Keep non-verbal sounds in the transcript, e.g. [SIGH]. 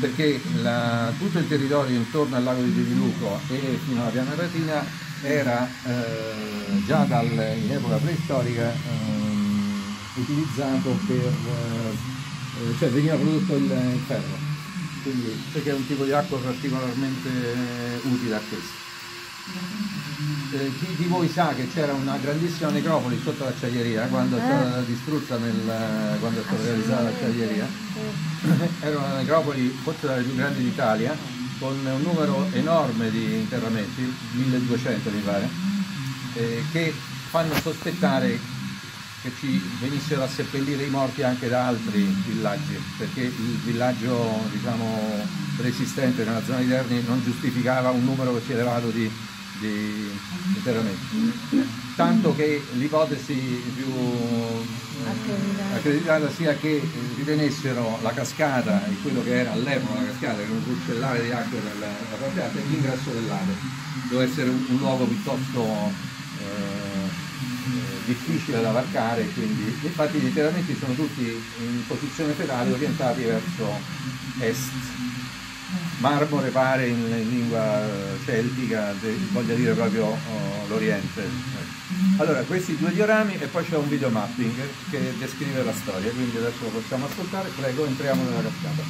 perché la, tutto il territorio intorno al lago di Deviluco e fino alla piana Ratina era eh, già dal, in epoca preistorica ehm, utilizzato per, eh, cioè veniva prodotto il, il ferro, quindi perché è un tipo di acqua particolarmente utile a questo. Eh, chi di voi sa che c'era una grandissima necropoli sotto l'acciaieria quando è stata distrutta nel, quando è stata realizzata l'acciaieria? [COUGHS] Era una necropoli forse tra le più grandi d'Italia con un numero enorme di interramenti, 1200 mi pare, eh, che fanno sospettare che ci venissero a seppellire i morti anche da altri villaggi, perché il villaggio diciamo, resistente nella zona di Terni non giustificava un numero così elevato di, di interramenti. Tanto che l'ipotesi più eh, accreditata sia che ritenessero la cascata, e quello che era all'epoca la cascata, che era un ruscellare di acqua parte alta, l'ingresso del lago. Doveva essere un, un luogo piuttosto eh, difficile da varcare, quindi infatti gli interramenti sono tutti in posizione fetale orientati verso est. Marmore pare in, in lingua celtica, de, voglia dire proprio oh, l'Oriente. Allora, questi due diorami e poi c'è un video mapping che descrive la storia, quindi adesso lo possiamo ascoltare, prego entriamo nella cascata.